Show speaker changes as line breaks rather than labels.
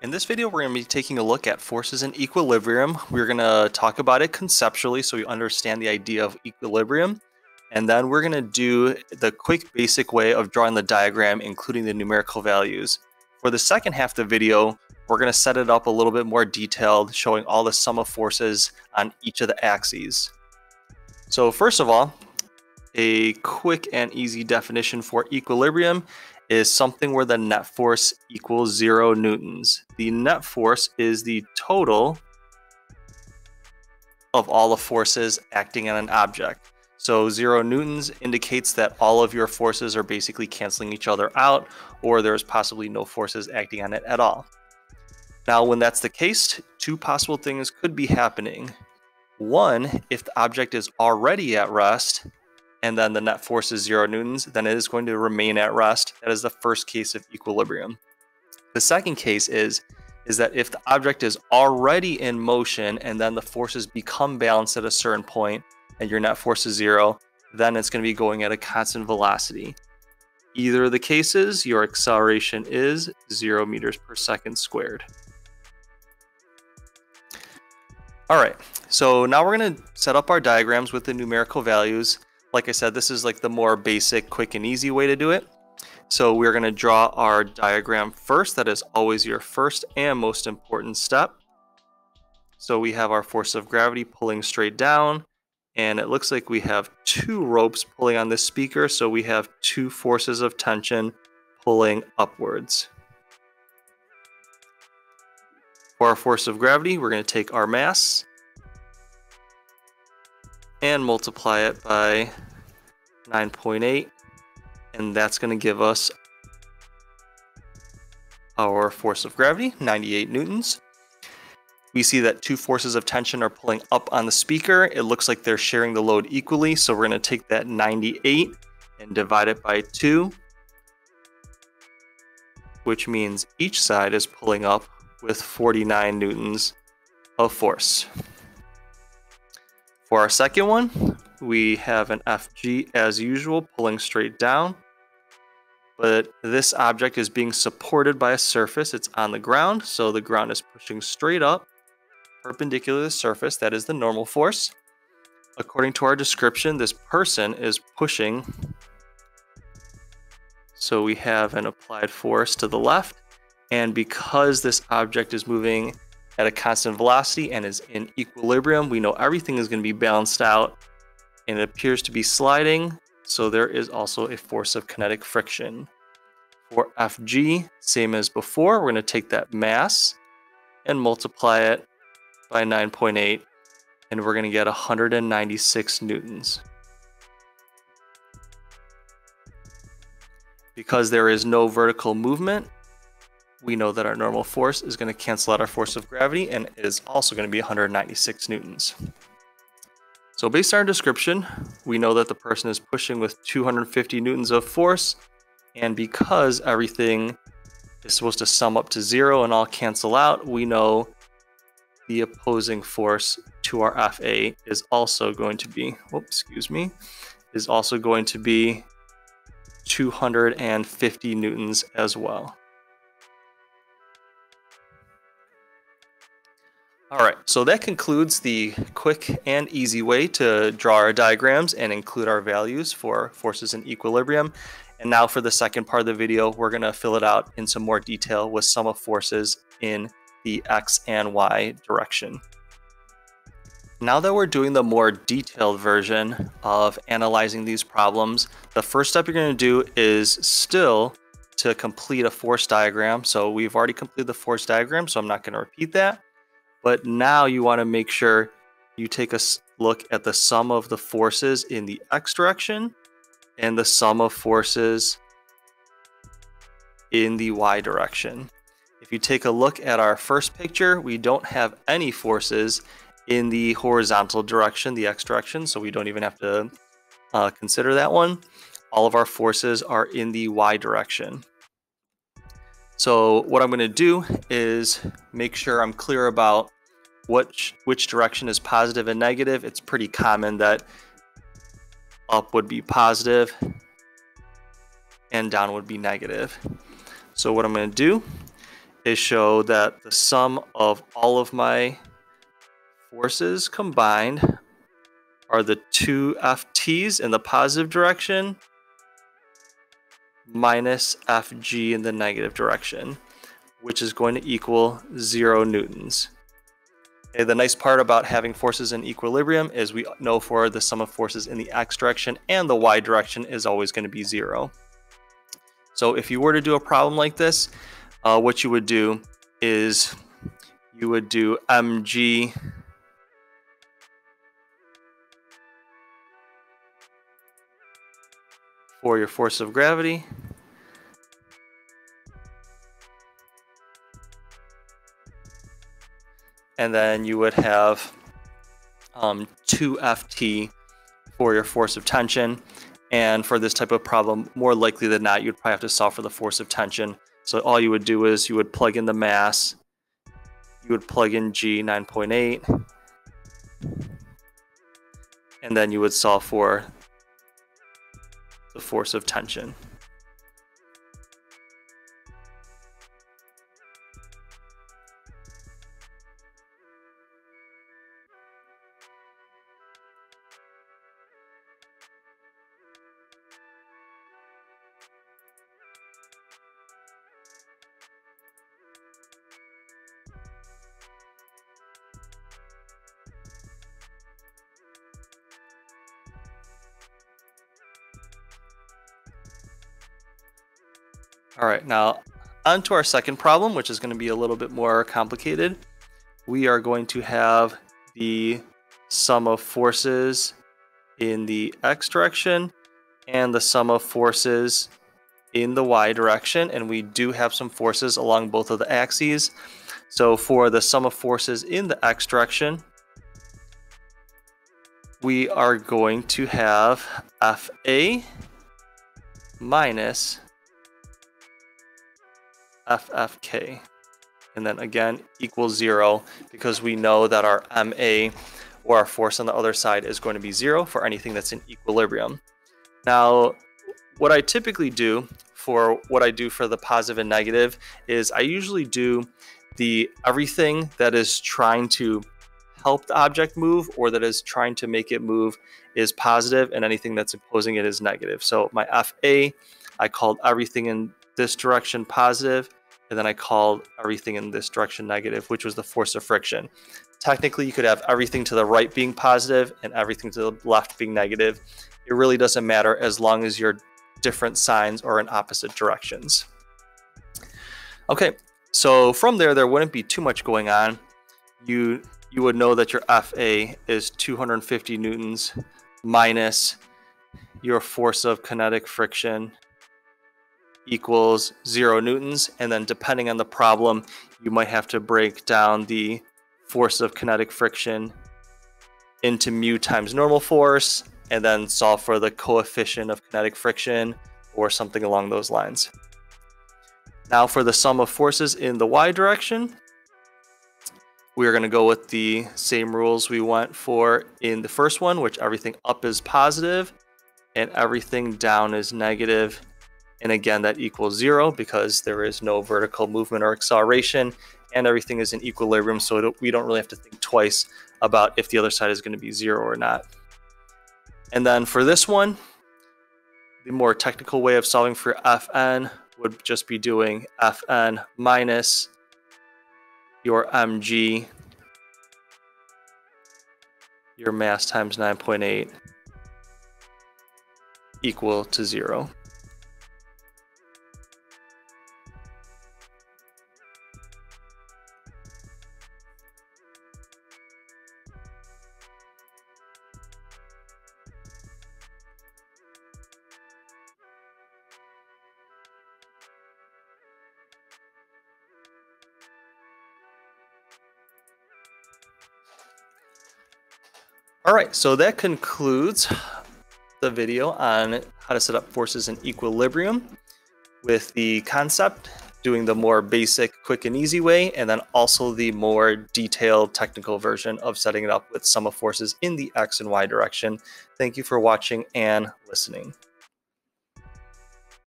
In this video, we're going to be taking a look at forces in equilibrium. We're going to talk about it conceptually so we understand the idea of equilibrium. And then we're going to do the quick basic way of drawing the diagram, including the numerical values. For the second half of the video, we're going to set it up a little bit more detailed, showing all the sum of forces on each of the axes. So first of all, a quick and easy definition for equilibrium is something where the net force equals zero newtons. The net force is the total of all the forces acting on an object. So zero newtons indicates that all of your forces are basically canceling each other out, or there's possibly no forces acting on it at all. Now, when that's the case, two possible things could be happening. One, if the object is already at rest, and then the net force is zero newtons, then it is going to remain at rest. That is the first case of equilibrium. The second case is, is that if the object is already in motion and then the forces become balanced at a certain point and your net force is zero, then it's going to be going at a constant velocity. Either of the cases, your acceleration is zero meters per second squared. All right, so now we're going to set up our diagrams with the numerical values. Like I said, this is like the more basic, quick and easy way to do it. So we're going to draw our diagram first. That is always your first and most important step. So we have our force of gravity pulling straight down. And it looks like we have two ropes pulling on this speaker. So we have two forces of tension pulling upwards. For our force of gravity, we're going to take our mass and multiply it by 9.8 and that's going to give us our force of gravity 98 newtons. We see that two forces of tension are pulling up on the speaker. It looks like they're sharing the load equally so we're going to take that 98 and divide it by 2 which means each side is pulling up with 49 newtons of force for our second one, we have an FG as usual, pulling straight down. But this object is being supported by a surface. It's on the ground, so the ground is pushing straight up, perpendicular to the surface. That is the normal force. According to our description, this person is pushing. So we have an applied force to the left. And because this object is moving at a constant velocity and is in equilibrium. We know everything is going to be balanced out and it appears to be sliding. So there is also a force of kinetic friction. For Fg, same as before, we're going to take that mass and multiply it by 9.8 and we're going to get 196 newtons. Because there is no vertical movement, we know that our normal force is going to cancel out our force of gravity and it is also going to be 196 newtons. So based on our description, we know that the person is pushing with 250 newtons of force, and because everything is supposed to sum up to zero and all cancel out, we know the opposing force to our FA is also going to be, oops, excuse me, is also going to be 250 newtons as well. All right, so that concludes the quick and easy way to draw our diagrams and include our values for forces in equilibrium. And now for the second part of the video, we're gonna fill it out in some more detail with sum of forces in the X and Y direction. Now that we're doing the more detailed version of analyzing these problems, the first step you're gonna do is still to complete a force diagram. So we've already completed the force diagram, so I'm not gonna repeat that. But now you want to make sure you take a look at the sum of the forces in the x direction and the sum of forces in the y direction. If you take a look at our first picture, we don't have any forces in the horizontal direction, the x direction, so we don't even have to uh, consider that one. All of our forces are in the y direction. So what I'm going to do is make sure I'm clear about which, which direction is positive and negative. It's pretty common that up would be positive and down would be negative. So what I'm going to do is show that the sum of all of my forces combined are the two FTs in the positive direction minus Fg in the negative direction, which is going to equal zero newtons. Okay, the nice part about having forces in equilibrium is we know for the sum of forces in the x direction and the y direction is always going to be zero. So if you were to do a problem like this, uh, what you would do is you would do mg for your force of gravity. And then you would have um, 2ft for your force of tension. And for this type of problem, more likely than not, you'd probably have to solve for the force of tension. So all you would do is you would plug in the mass, you would plug in G 9.8, and then you would solve for force of tension. All right, now on to our second problem, which is going to be a little bit more complicated. We are going to have the sum of forces in the x direction and the sum of forces in the y direction, and we do have some forces along both of the axes. So for the sum of forces in the x direction, we are going to have FA minus FFK. And then again, equals zero because we know that our MA or our force on the other side is going to be zero for anything that's in equilibrium. Now, what I typically do for what I do for the positive and negative is I usually do the everything that is trying to help the object move or that is trying to make it move is positive and anything that's opposing it is negative. So my FA, I called everything in this direction positive and then I called everything in this direction negative, which was the force of friction. Technically, you could have everything to the right being positive and everything to the left being negative. It really doesn't matter as long as your different signs are in opposite directions. Okay, so from there, there wouldn't be too much going on. You, you would know that your FA is 250 newtons minus your force of kinetic friction equals zero newtons. And then depending on the problem, you might have to break down the force of kinetic friction into mu times normal force and then solve for the coefficient of kinetic friction or something along those lines. Now for the sum of forces in the y direction, we are going to go with the same rules we went for in the first one, which everything up is positive and everything down is negative and again, that equals zero because there is no vertical movement or acceleration and everything is in equilibrium. So we don't really have to think twice about if the other side is going to be zero or not. And then for this one, the more technical way of solving for Fn would just be doing Fn minus your mg, your mass times 9.8 equal to zero. All right, so that concludes the video on how to set up forces in equilibrium with the concept, doing the more basic, quick and easy way, and then also the more detailed technical version of setting it up with sum of forces in the X and Y direction. Thank you for watching and listening.